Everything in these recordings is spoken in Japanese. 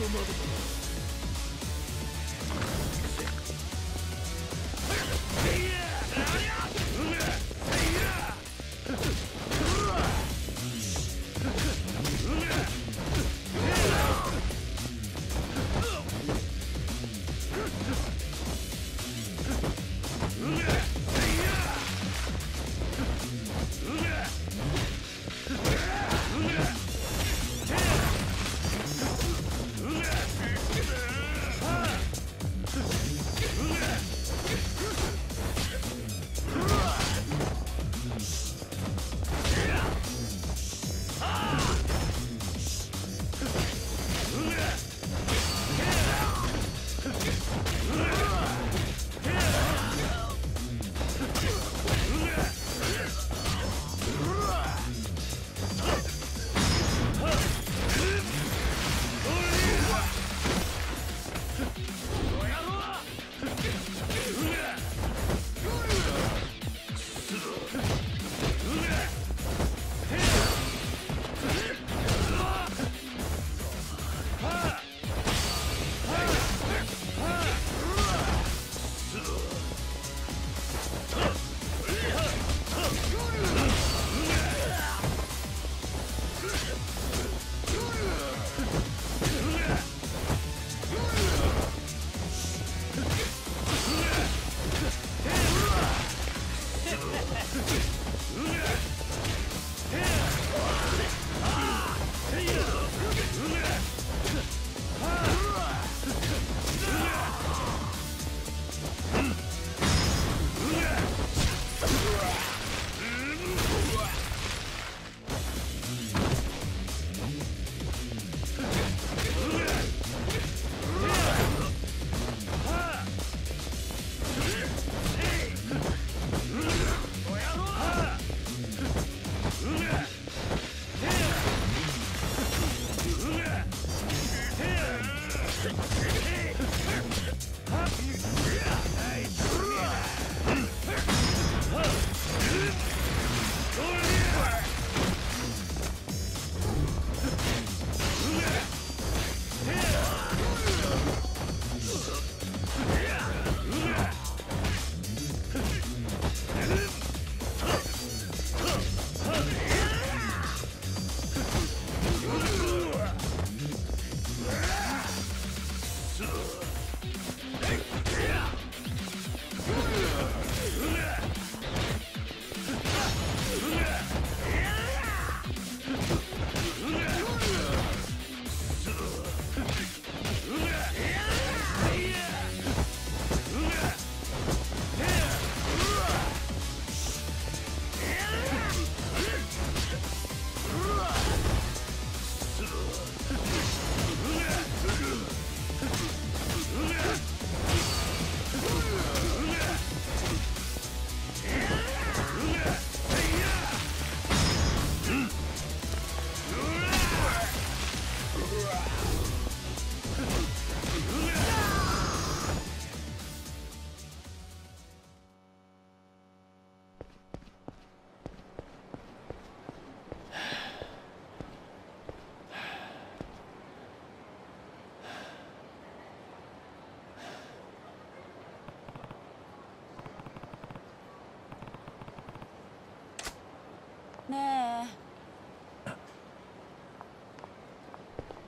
ね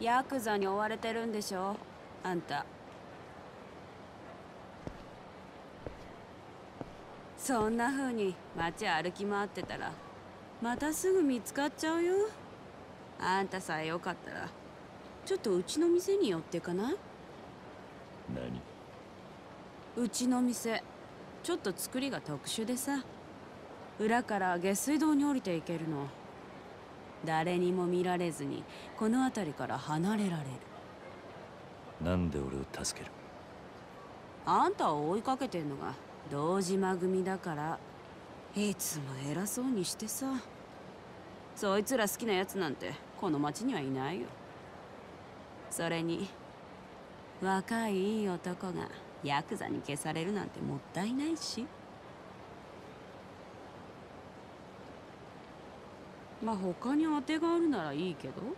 ヤクザに追われてるんでしょ？あんた。そんな風に街歩き回ってたらまたすぐ見つかっちゃうよ？あんたさえよかったらちょっとうちの店に寄ってかない？何？うちの店ちょっと作りが特殊でさ。裏から下水道に降りていけるの誰にも見られずにこの辺りから離れられる。なんで俺を助ける？あんたを追いかけてんのが堂島組だからいつも偉そうにしてさ。そいつら好きなやつなんてこの町にはいないよ。それに若いいい男がヤクザに消されるなんてもったいないしまあ他に当てがあるならいいけど。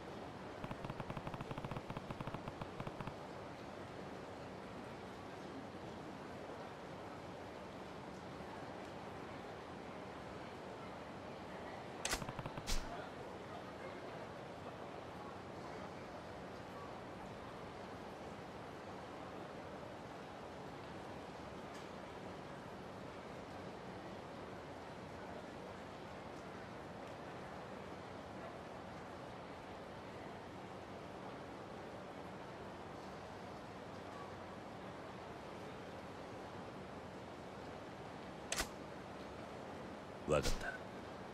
分かっ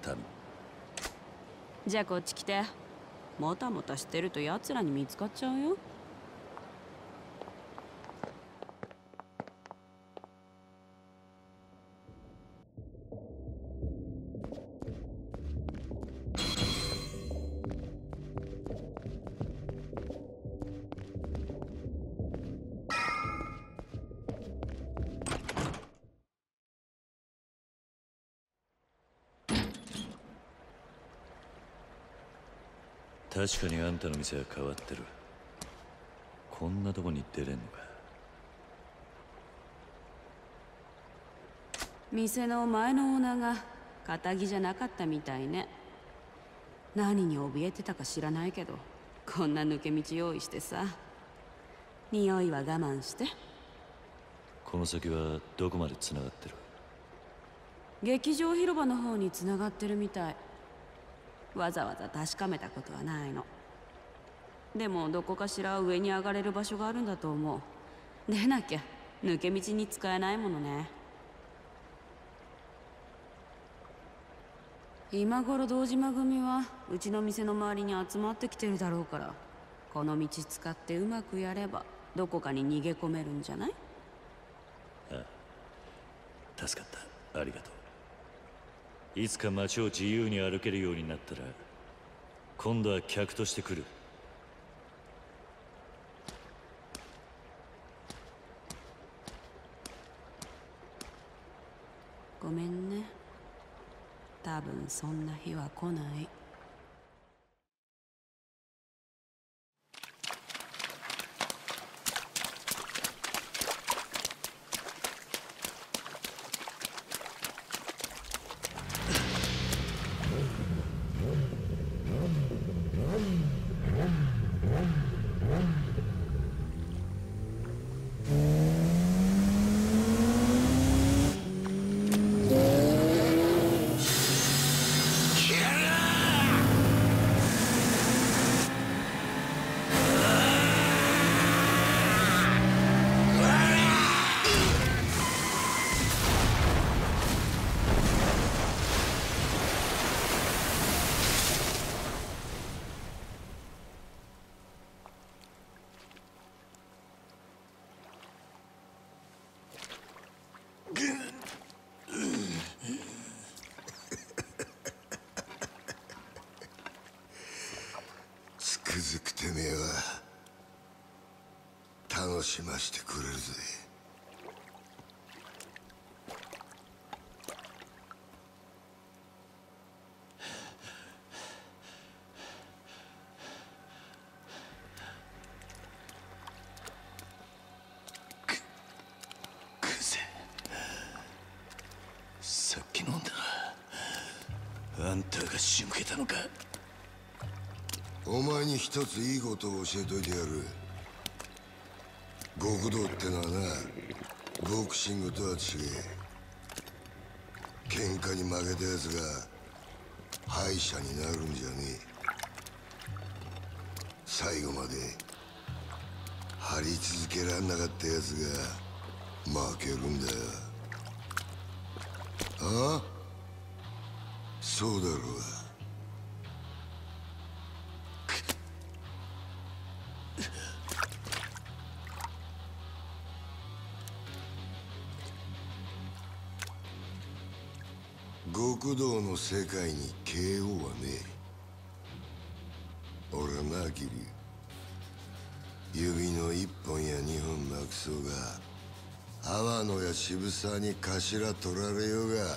た。頼む。じゃあこっち来て。もたもたしてると奴らに見つかっちゃうよ。確かにあんたの店は変わってる。こんなとこに出れんのか。店の前のオーナーが仇じゃなかったみたいね。何に怯えてたか知らないけどこんな抜け道用意してさ。匂いは我慢して。この先はどこまで繋がってる？劇場広場の方に繋がってるみたいわざわざ確かめたことはないの。でもどこかしら上に上がれる場所があるんだと思う。でなきゃ抜け道に使えないものね。今頃堂島組はうちの店の周りに集まってきてるだろうからこの道使ってうまくやればどこかに逃げ込めるんじゃない？ああ助かった。ありがとう。いつか街を自由に歩けるようになったら今度は客として来る。ごめんね。多分そんな日は来ない。しましてくれるぜ。くせ。さっき飲んだ。あんたが仕向けたのか。お前に一ついいことを教えといてやる極道ってのはなボクシングとは違え喧嘩に負けたやつが敗者になるんじゃねえ最後まで張り続けらんなかったやつが負けるんだよああそうだろう極道の世界に KO はねえ。俺はなキリ指の一本や二本なくそうが阿野や渋沢に頭取られようが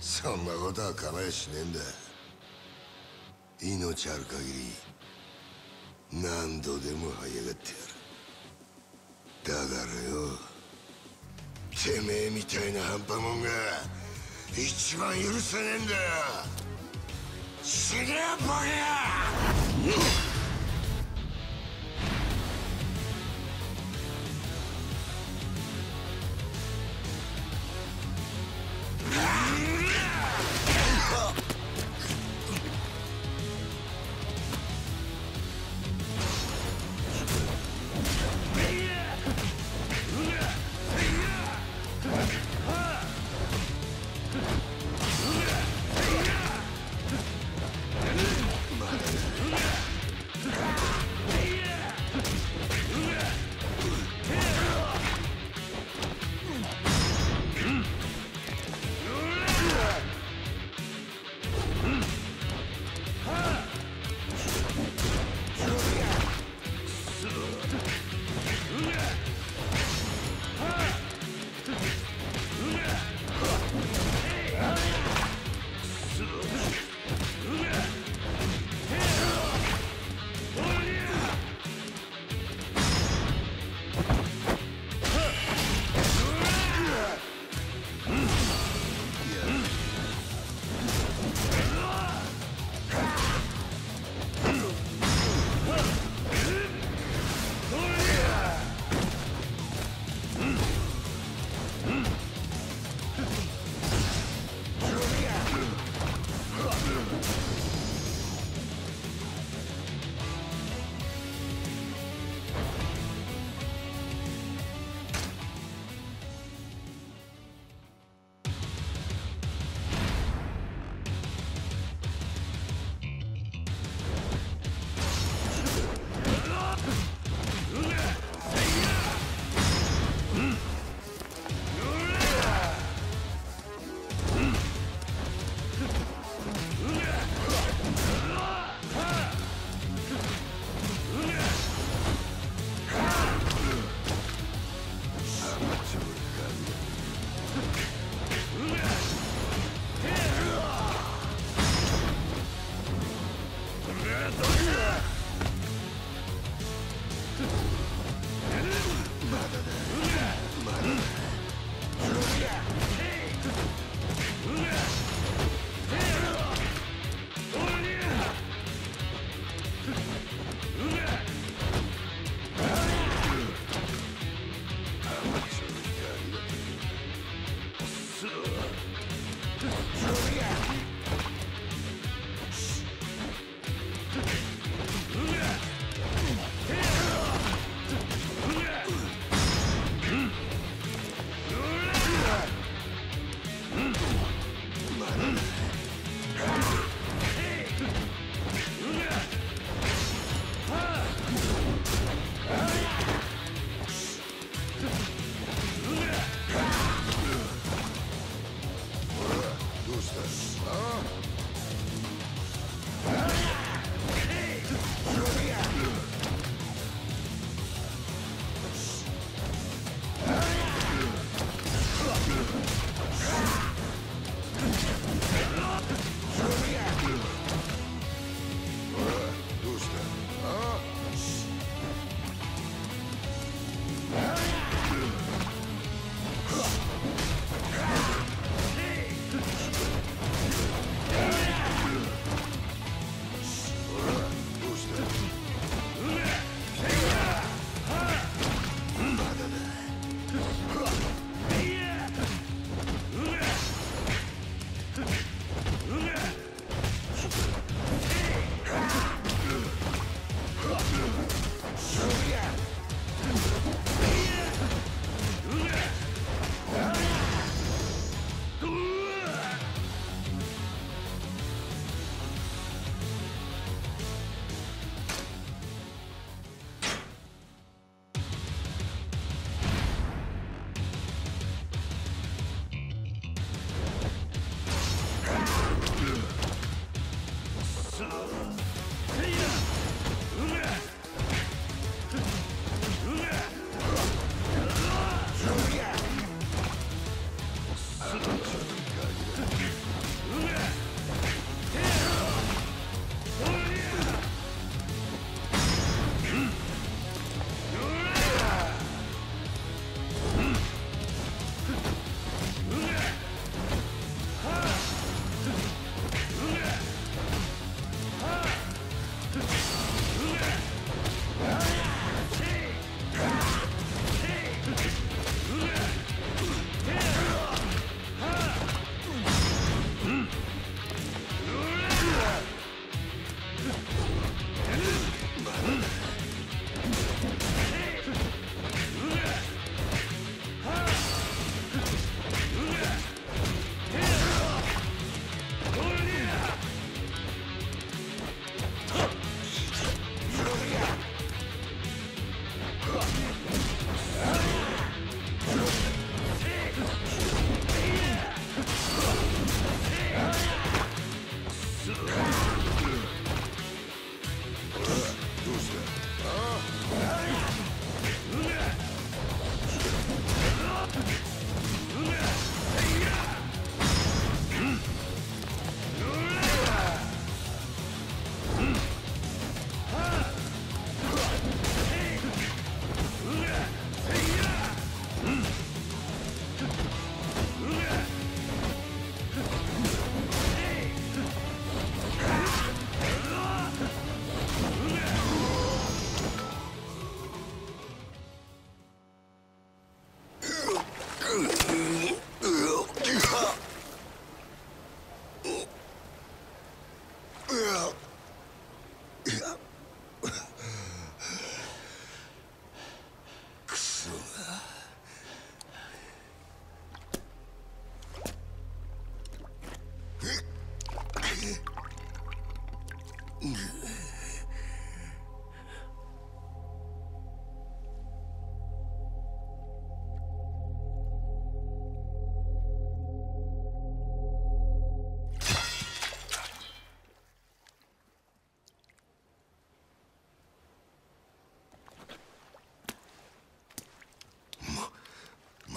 そんなことは構えしねえんだ。命ある限り何度でも這い上がってやる。だからよてめえみたいな半端もんが一番許せねえんだよ。死ねやボケ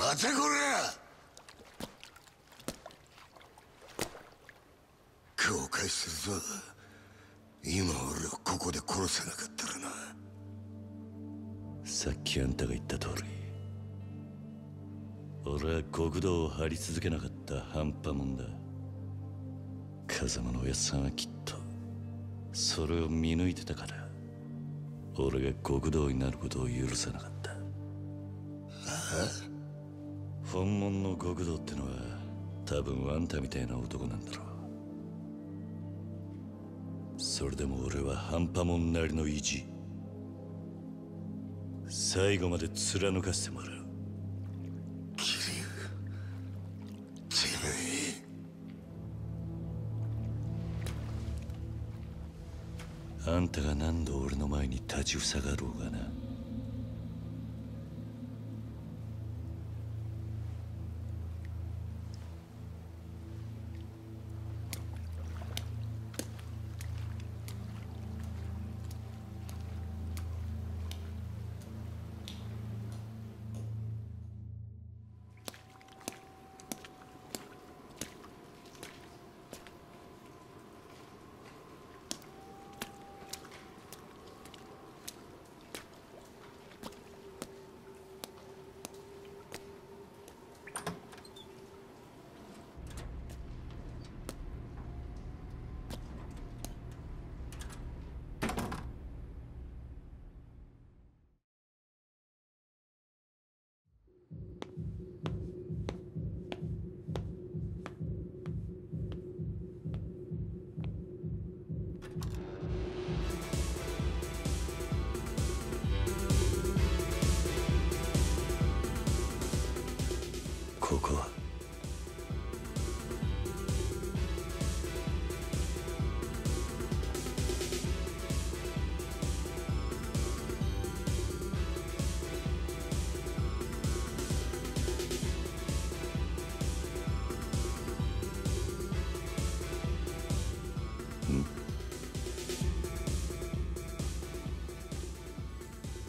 待てこら後悔するぞ今俺をここで殺せなかったらな。さっきあんたが言った通り。俺は極道を張り続けなかった半端もんだ。風間のおやっさんはきっとそれを見抜いてたから俺が極道になることを許さなかった本物の極道ってのは多分あんたみたいな男なんだろう。それでも俺は半端もんなりの意地最後まで貫かせてもらう。あんたが何度俺の前に立ちふさがろうがな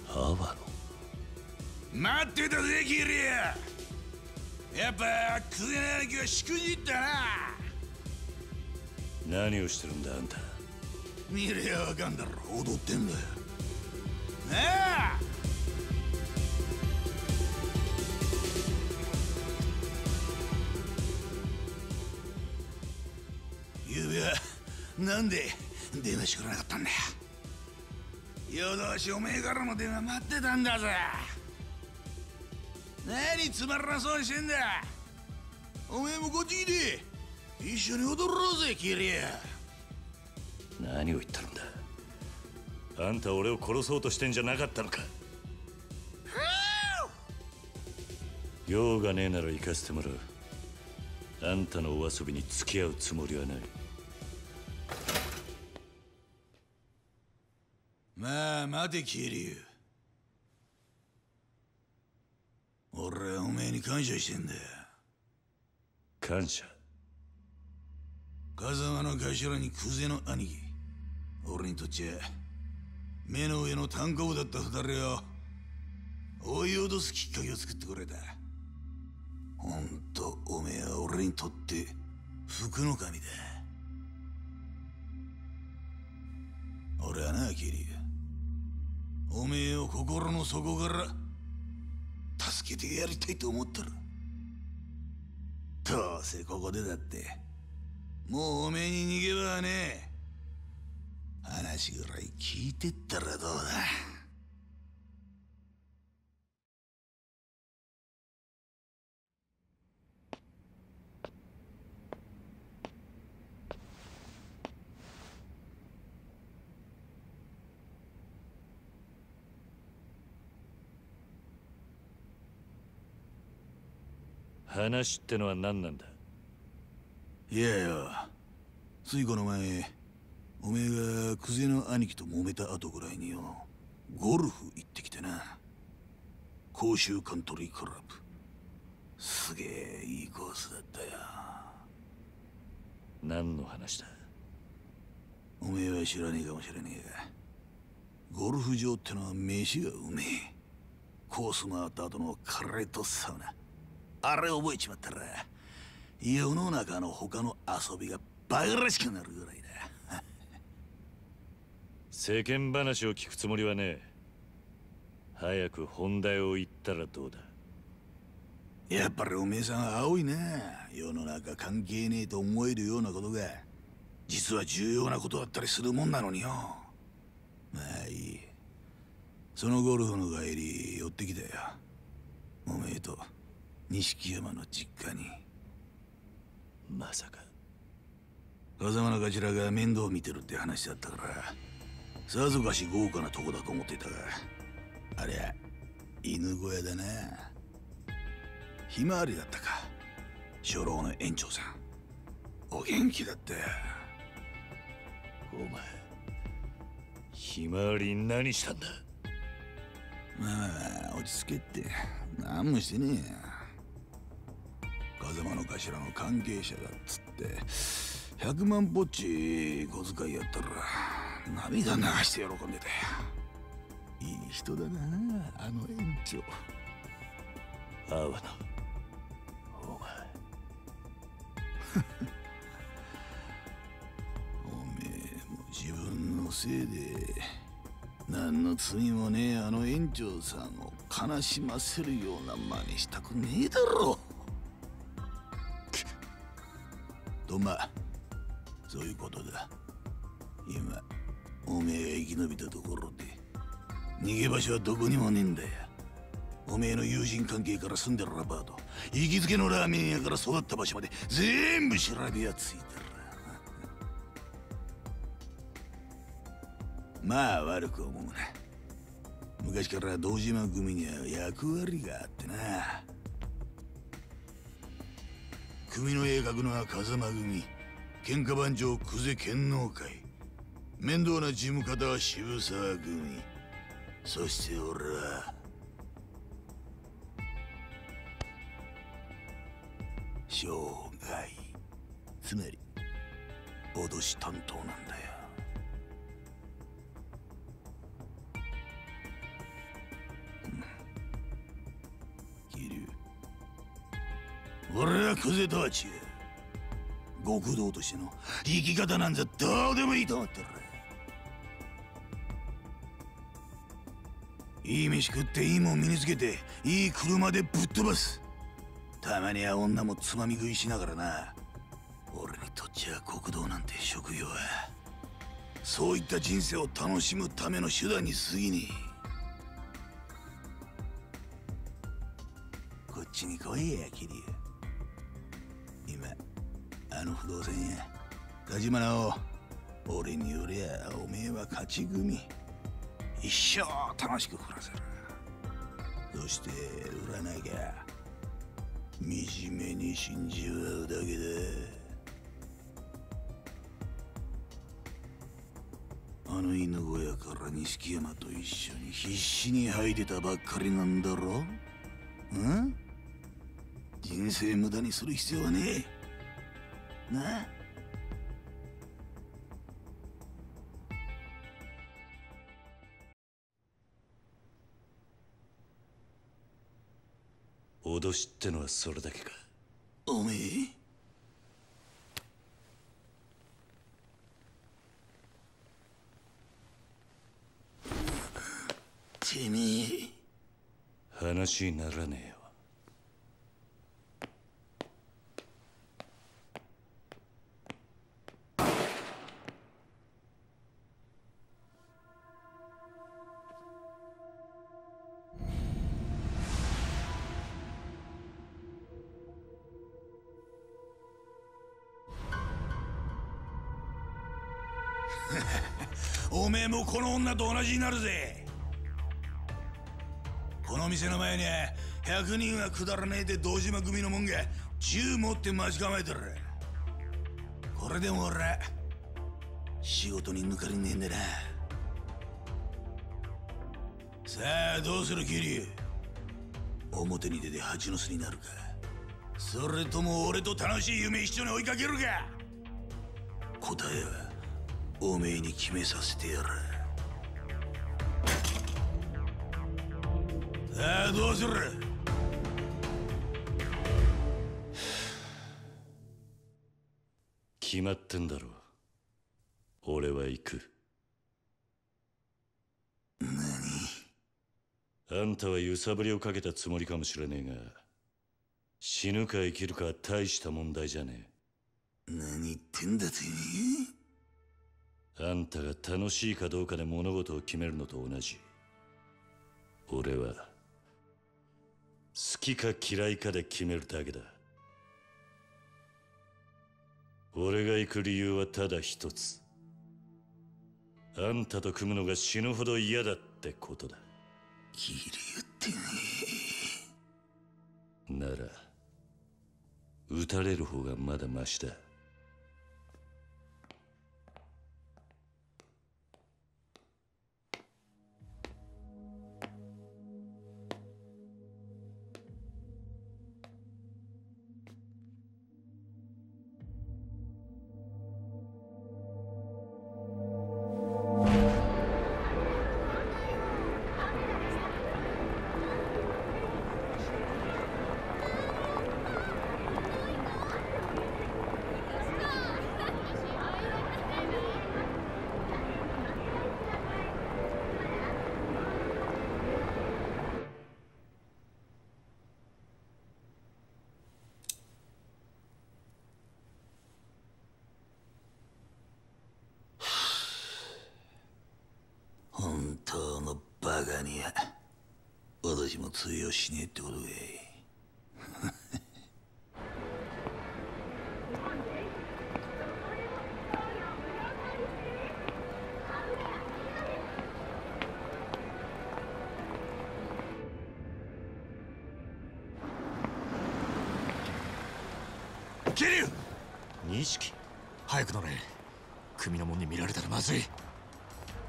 アワの。待ってたぜキリア。やっぱクゼナ兄貴はしくじったな。何をしてるんだあんた。見れやわかんだろ踊ってんだよ。なあなんで電話してくれなかったんだよ。夜通しおめえからの電話待ってたんだぜ。何つまらなそうにしてんだ。おめえもこっち来て一緒に踊ろうぜキリア。何を言ったんだ。あんた俺を殺そうとしてんじゃなかったのか。用がねえなら行かせてもらう。あんたのお遊びに付き合うつもりはないまあ待てキリュウ俺はおめえに感謝してんだよ感謝風間の頭にクゼの兄貴俺にとっちゃ目の上の単行部だった二人を追い脅すきっかけを作ってくれたほんとおめえは俺にとって福の神だ俺はなキリュウおめえを心の底から助けてやりたいと思ったら。どうせここでだってもうおめえに逃げ場はねえ。話ぐらい聞いてったらどうだ。話ってのは何なんだ？いやよついこの前おめえがクゼの兄貴と揉めた後ぐらいによゴルフ行ってきてな。甲州カントリークラブ。すげえいいコースだったよ。何の話だ？おめえは知らねえかもしれねえがゴルフ場ってのは飯がうめえ。コース回った後のカレーとサウナあれ覚えちまったら世の中の他の遊びがバカらしくなるぐらいだ。世間話を聞くつもりはねえ。早く本題を言ったらどうだ。やっぱりおめえさん青いな世の中関係ねえと思えるようなことが実は重要なことだったりするもんなのによ。まあいい。そのゴルフの帰り寄ってきたよ。おめえと錦山の実家に。まさか。風間の頭が面倒を見てるって話だったから。さぞかし豪華なとこだと思ってたが。ありゃ犬小屋だな。ひまわりだったか。初老の園長さん。お元気だったよ。お前ひまわりに何したんだ？まあ落ち着けって。何もしてねえ風間の頭の関係者だっつって100万ぽっち小遣いやったら涙流して喜んでたよいい人だなあの園長。阿波野。お前。おめえも自分のせいで何の罪もねえあの園長さんを悲しませるような真似したくねえだろ。とまあそういうことだ。今おめえが生き延びたところで逃げ場所はどこにもねえんだよ。おめえの友人関係から住んでるアパート行きつけのラーメン屋から育った場所まで全部調べやついてるまあ悪く思うな。昔から堂島組には役割があってな。組の絵描くのは風間組。喧嘩番長久世剣能会。面倒な事務方は渋沢組。そして俺は。生涯。つまり脅し担当なんだよ。俺はクゼとは違う。極道としての生き方なんざどうでもいいと思ってる。いい飯食っていいもん身につけていい車でぶっ飛ばす。たまには女もつまみ食いしながらな。俺にとっちゃ国道なんて職業はそういった人生を楽しむための手段に過ぎねえ。こっちに来いや桐生不動産屋ガジマナを俺によりゃおめえは勝ち組。一生楽しく暮らせる。そして売らなきゃ惨めに死んじまうだけだ。あの犬小屋から錦山と一緒に必死に吐いてたばっかりなんだろうん？人生無駄にする必要はねえ。なあ脅しってのはそれだけか。おめえ？てめえ話にならねえよと同じになるぜ。この店の前には100人はくだらねえで堂島組のもんが銃持って待ち構えてる。これでも俺は仕事に抜かりねえんだな。さあどうする桐生？表に出て蜂の巣になるか。それとも俺と楽しい夢一緒に追いかけるか。答えはおめえに決めさせてやる。どうする？決まってんだろ俺は行く。何？あんたは揺さぶりをかけたつもりかもしれねえが死ぬか生きるか大した問題じゃねえ。何言ってんだてえあんたが楽しいかどうかで物事を決めるのと同じ。俺は好きか嫌いかで決めるだけだ。俺が行く理由はただ一つ。あんたと組むのが死ぬほど嫌だってことだ。キリ言ってなら撃たれる方がまだマシだ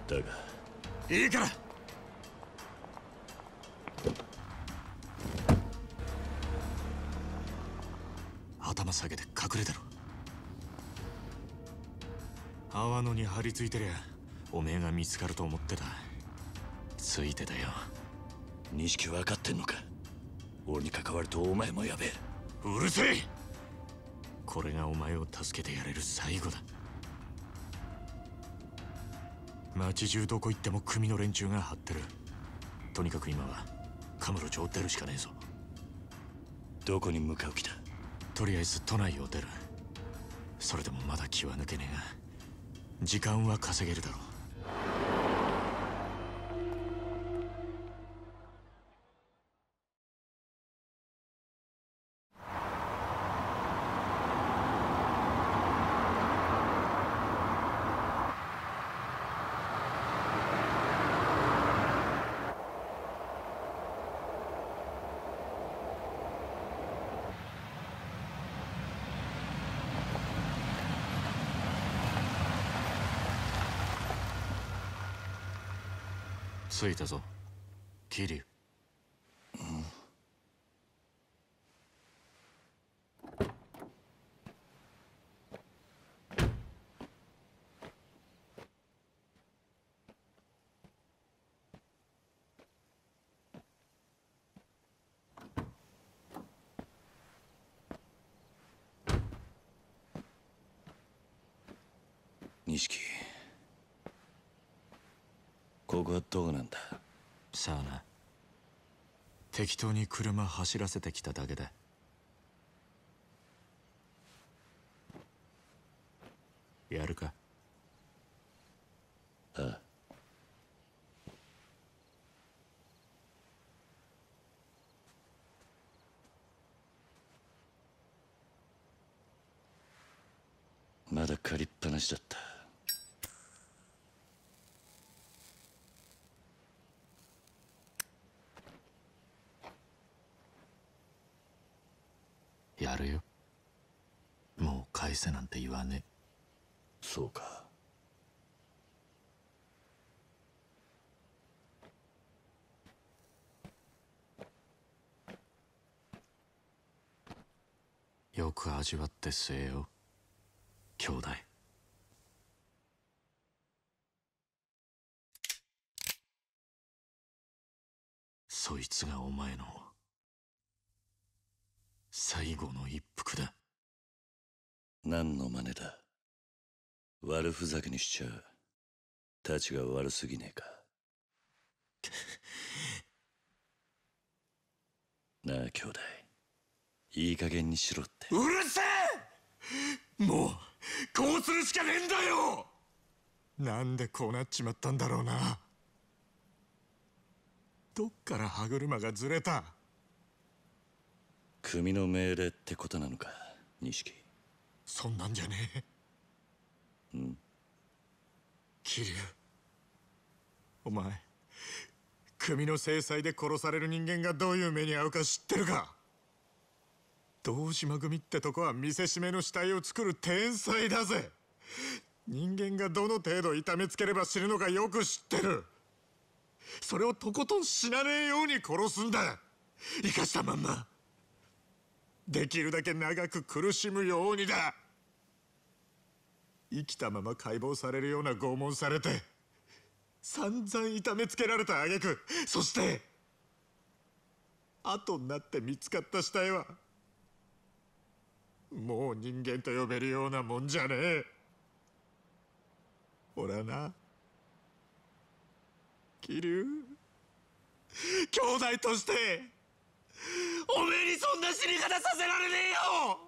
だが。いいから。頭下げて隠れてろ。泡野に張り付いてりゃおめえが見つかると思ってた。ついてたよ。錦分かってんのか。俺に関わるとお前もやべえ。うるせえ。これがお前を助けてやれる最後だ街中どこ行っても組の連中が張ってる。とにかく今はカムロ町を出るしかねえぞ。どこに向かう気だ？とりあえず都内を出る。それでもまだ気は抜けねえが時間は稼げるだろう着いたぞ。桐生錦ここはどこなんだ。さあな。適当に車走らせてきただけだやるかああまだ借りっぱなしだったやるよもう返せなんて言わね。そうか。よく味わって据えよ兄弟。そいつがお前の最後の一服だ。何の真似だ？悪ふざけにしちゃたちが悪すぎねえか。なあ兄弟いい加減にしろって。うるせえ！もうこうするしかねえんだよ！なんでこうなっちまったんだろうな。どっから歯車がずれた？組の命令ってことなのか錦そんなんじゃねえ。うん。桐生。お前組の制裁で殺される人間がどういう目に遭うか知ってるか。堂島組ってとこは見せしめの死体を作る天才だぜ。人間がどの程度痛めつければ死ぬのかよく知ってる。それをとことん死なねえように殺すんだ。生かしたまんまできるだけ長く苦しむようにだ。生きたまま解剖されるような拷問されて散々痛めつけられた挙句そして後になって見つかった死体はもう人間と呼べるようなもんじゃねえ。俺はな。桐生。兄弟として。おめえにそんな死に方させられねえよ！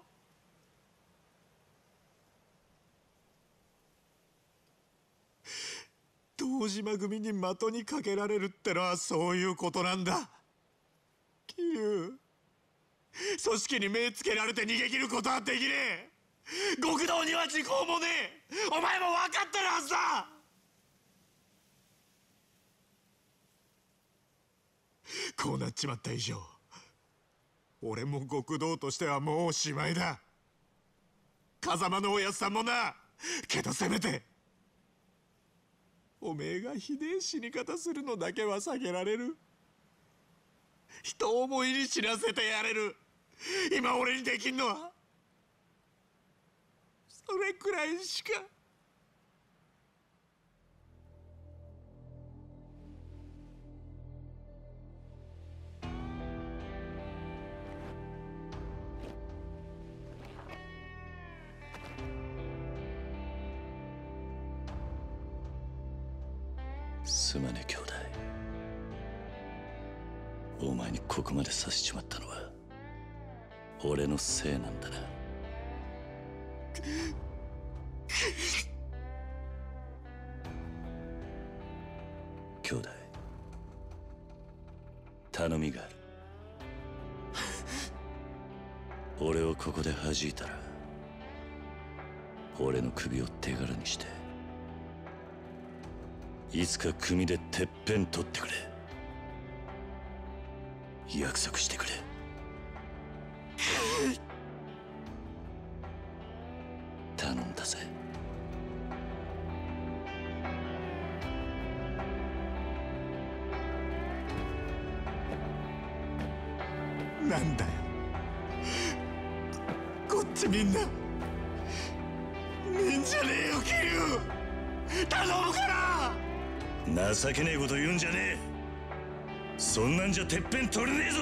堂島組に的にかけられるってのはそういうことなんだ。桐生組織に目つけられて逃げ切ることはできねえ。極道には時効もねえ。お前も分かってるはずだ！こうなっちまった以上。俺も極道としてはもうおしまいだ。風間のおやさんもな。けどせめておめえがひでえ死に方するのだけは避けられる。人思いに死なせてやれる。今俺にできんのはそれくらいしか。でてっぺん取ってくれ。約束してくれ。情けねえこと言うんじゃねえ。そんなんじゃてっぺん取れねえぞ。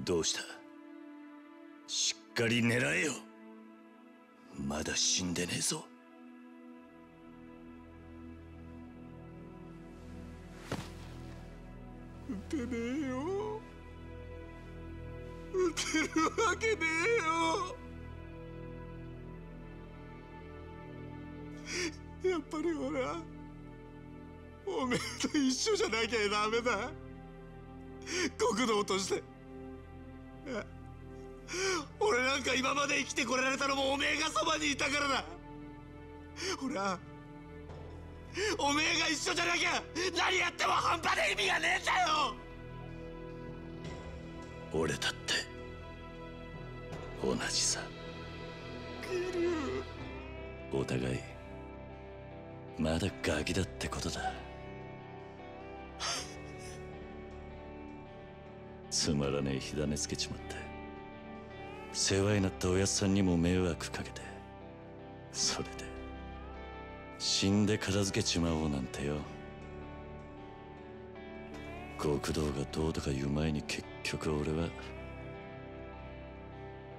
どうした？しっかり狙えよ。まだ死んでねえぞ。ねえよ撃てるわけねえよやっぱり俺はおめえと一緒じゃなきゃダメだ。極道として。俺なんか今まで生きてこられたのもおめえがそばにいたからだ。俺はおめえが一緒じゃなきゃ何やっても半端で意味がねえんだよ。俺だって。同じさ。お互いまだガキだってことだ。つまらねえ火種つけちまって世話になったおやっさんにも迷惑かけてそれで死んで片付けちまおうなんてよ。極道がどうとか言う前に結局俺は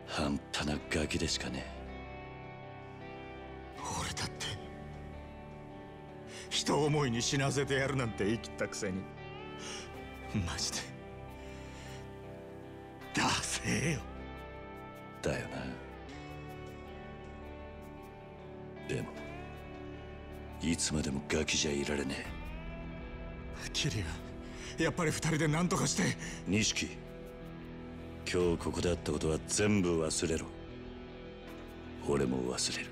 半端なガキでしかね俺だって人思いに死なせてやるなんて言い切ったくせにマジでダセえよ。だよな。でもいつまでもガキじゃいられねキリュウやっぱり二人で何とかして。え錦今日ここであったことは全部忘れろ。俺も忘れる。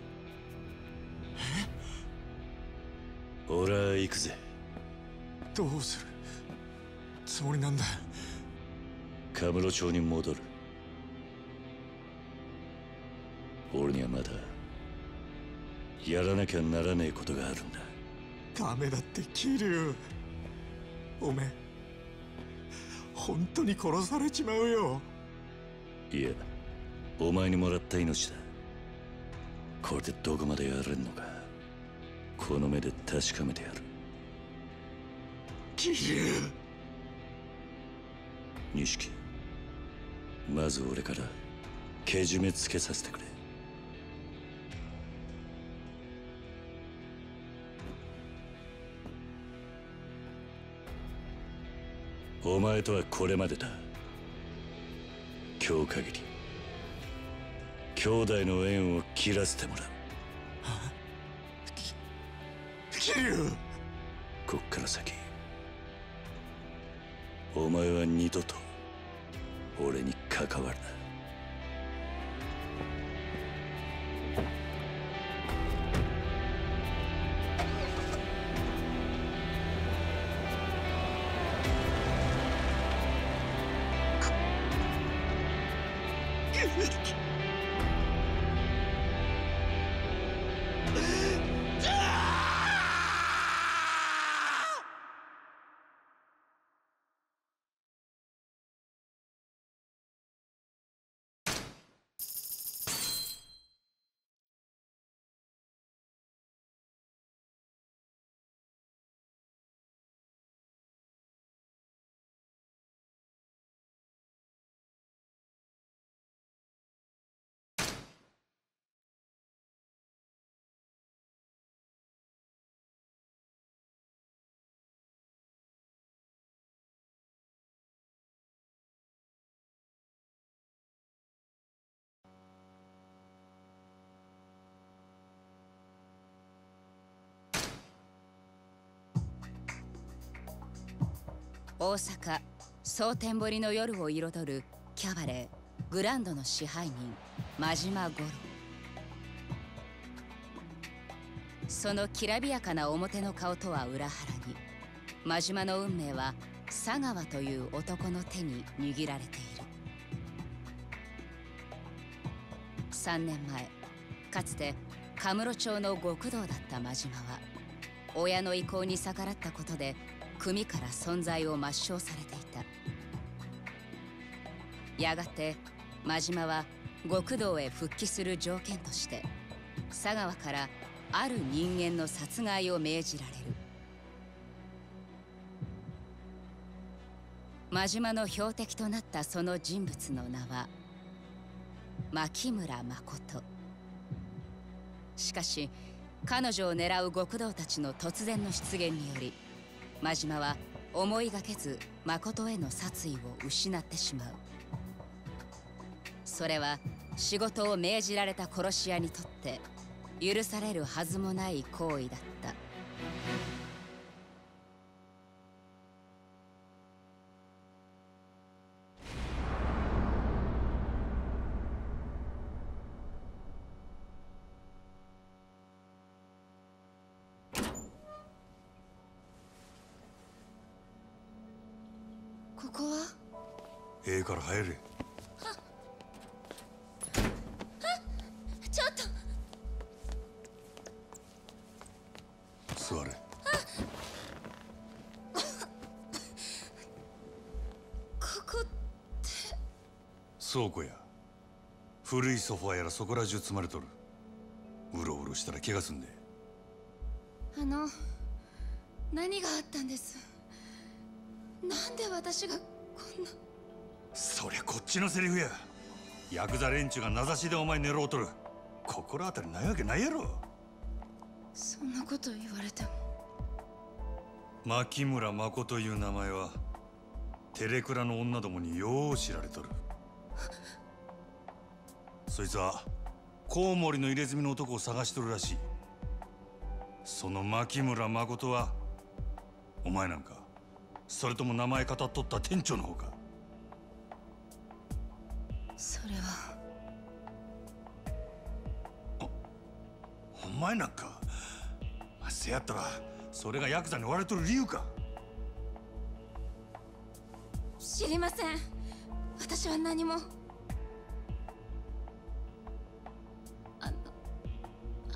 俺は行くぜ。どうする？つもりなんだ。カムロ町に戻る。俺にはまだやらなきゃならねえことがあるんだ。ダメだってキリュウ。おめえ本当に殺されちまうよ。いやお前にもらった命だ。これでどこまでやれんのか。この目で確かめてやる。キ錦まず俺からけじめつけさせてくれお前とはこれまでだ。今日限り兄弟の縁を切らせてもらう。キリュウこっから先お前は二度と俺に関わるな大阪蒼天堀の夜を彩るキャバレーグランドの支配人真島五郎。そのきらびやかな表の顔とは裏腹に真島の運命は佐川という男の手に握られている。3年前かつてカムロ町の極道だった真島は親の意向に逆らったことで組から存在を抹消されていた。やがて真島は極道へ復帰する条件として佐川からある人間の殺害を命じられる。真島の標的となったその人物の名は牧村誠。しかし彼女を狙う極道たちの突然の出現により真島は思いがけず誠への殺意を失ってしまう。それは仕事を命じられた殺し屋にとって許されるはずもない行為だった。から入れ。ちょっと。座れ。ここ倉庫や。古いソファやらそこら中積まれとる。うろうろしたら怪我すんで。あの何があったんです？なんで私がこんなそりゃこっちのセリフや。ヤクザ連中が名指しでお前狙おうとる。心当たりないわけないやろ。そんなこと言われても。牧村誠という名前はテレクラの女どもによう知られとる。そいつはコウモリの入れ墨の男を探しとるらしい。その牧村誠はお前なんかそれとも名前語っとった店長の方かそれは。お前なんか。せやったらそれがヤクザに追われとる理由か。知りません。私は何も。あの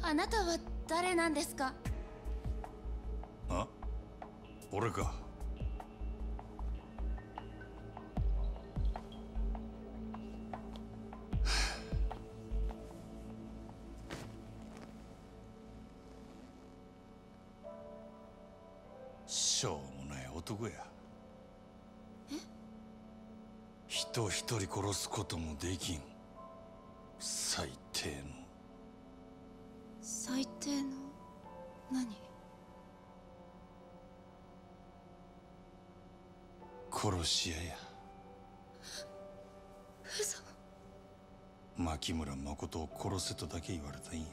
あなたは誰なんですか？あ俺かしょうもない男や。人一人殺すこともできん。最低の。最低の？何？殺し屋や。嘘。牧村誠を殺せとだけ言われたんや。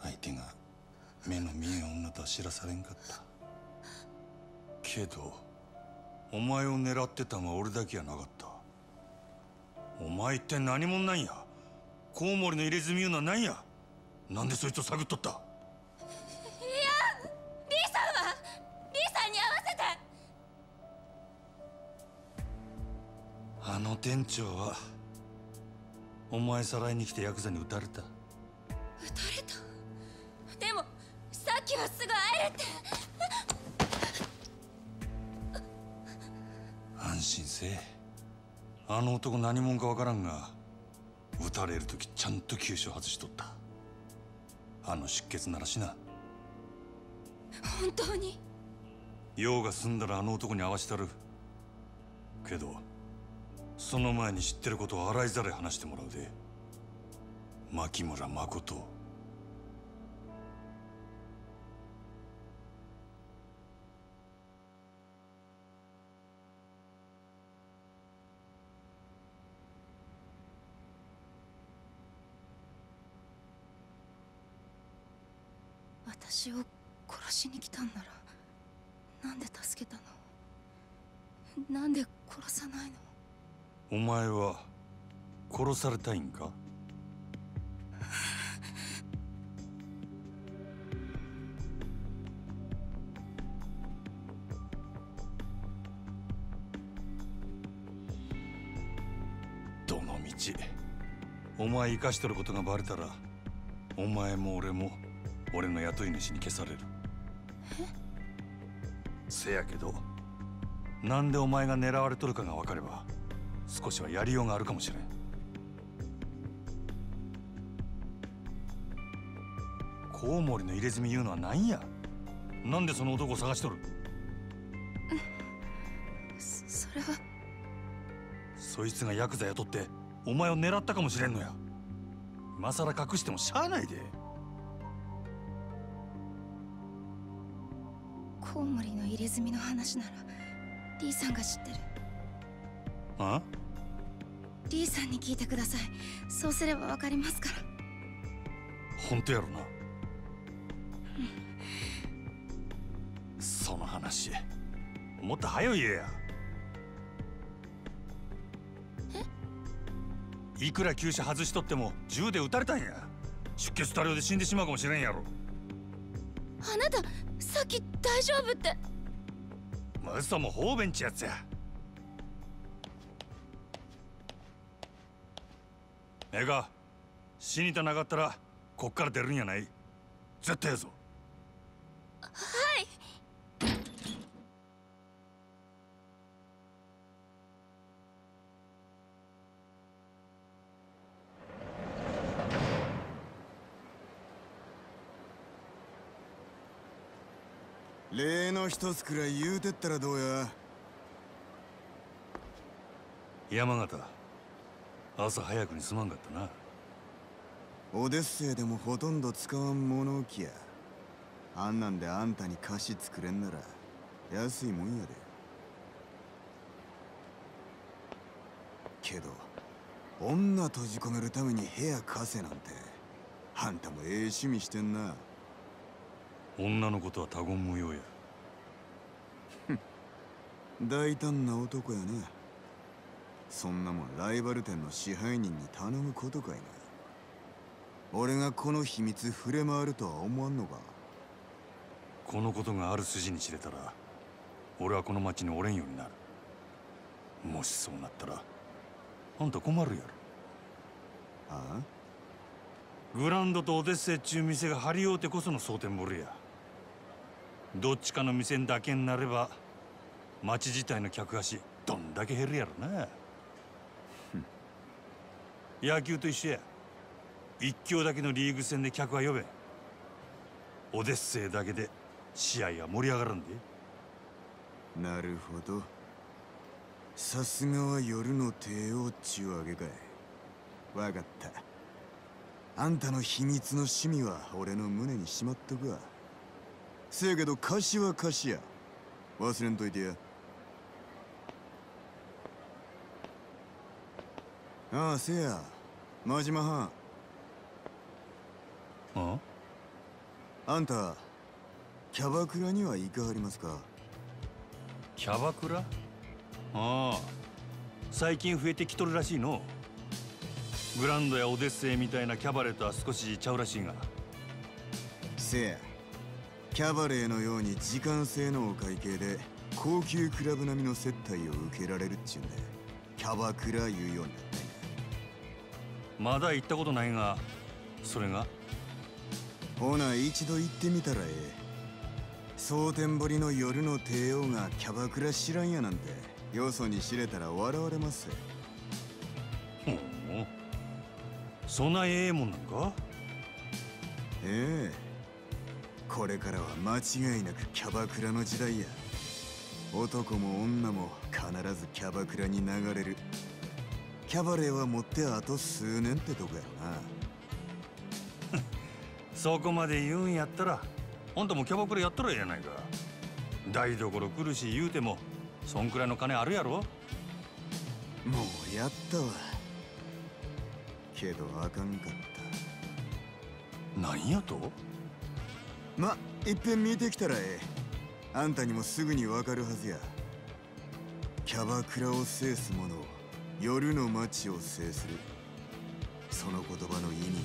相手が目の見えん女とは知らされんかったけどお前を狙ってたんは俺だけやなかった。お前って何者なんや？コウモリの入れ墨いうのは何や？なんでそいつを探っとった？リーさんはリーさんに合わせて。あの店長はお前さらいに来てヤクザに撃たれたあの男何者かわからんが撃たれる時ちゃんと急所外しとった。あの出血ならしな。本当に？用が済んだらあの男に会わしたる。けどその前に知ってることを洗いざらい話してもらうで。牧村誠私を殺しに来たんならなんで助けたの？なんで殺さないの？お前は殺されたいんか？どのみちお前生かしとることがバレたらお前も俺も俺の雇い主に消される。せやけどなんでお前が狙われとるかが分かれば少しはやりようがあるかもしれん。コウモリの入れ墨言うのは何や？なんでその男を探しとる？そそれは。そいつがヤクザ雇ってお前を狙ったかもしれんのや。今さら隠してもしゃあないでコウモリの入れ墨の話ならリーさんが知ってる。あ？リーさんに聞いてください。そうすればわかりますから。本当やろな。その話もっと早い言えや。いくら急車外しとっても銃で撃たれたんや。出血多量で死んでしまうかもしれんやろ。あなたさっき大丈夫って。まあ嘘も方便ちやつや。ええか死にたなかったらこっから出るんやない。絶対やぞ。例の一つくらい言うてったらどうや？山形。朝早くにすまんかったな。オデッセイでもほとんど使わん物置や。あんなんであんたに菓子作れんなら安いもんやで。けど女閉じ込めるために部屋貸せなんてあんたもええ趣味してんな。女のことは他言無用や大胆な男やなそんなもんライバル店の支配人に頼むことかいな。俺がこの秘密触れ回るとは思わんのか。このことがある筋に知れたら俺はこの町におれんようになる。もしそうなったらあんた困るやろ。あグランドとオデッセイっちゅう店が張り合うてこその蒼天堀や。どっちかの店だけになれば町自体の客足どんだけ減るやろな。野球と一緒や。一強だけのリーグ戦で客は呼べ。オデッセイだけで試合は盛り上がるんで。なるほど。さすがは夜の帝王っちゅうわけかい。わかった。あんたの秘密の趣味は俺の胸にしまっとくわ。せやけど貸しは貸しや。忘れんといてやああせや。真島藩ああんたキャバクラには行かはりますか？キャバクラ？ああ最近増えてきとるらしいの。グランドやオデッセイみたいなキャバレーとは少しちゃうらしいが。せや。キャバレーのように時間制のお会計で高級クラブ並みの接待を受けられるっちゅうんでキャバクラ言うようになったまだ行ったことないがそれが？ほな一度行ってみたらええ。蒼天堀の夜の帝王がキャバクラ知らんやなんてよそに知れたら笑われます。ほう。そんなええもんなんか？ええ。これからは間違いなくキャバクラの時代や。男も女も必ずキャバクラに流れるキャバレーは持ってあと数年ってとこやろな。そこまで言うんやったらあんたもキャバクラやったらええやないか。台所来るし言うてもそんくらいの金あるやろ。もうやったわ。けどあかんかった。何やと？まいっぺん見てきたらええ。あんたにもすぐにわかるはずや。キャバクラを制す者夜の街を制する。その言葉の意味。がな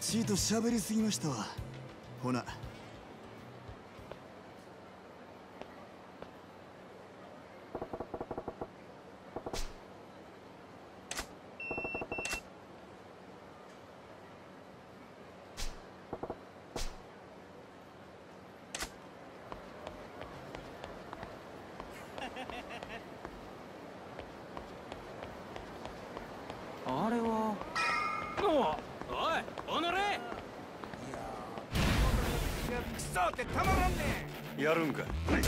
ちーと喋りすぎましたわ。ほなあれはおおいおのれクソってたまらんねやるんかはい。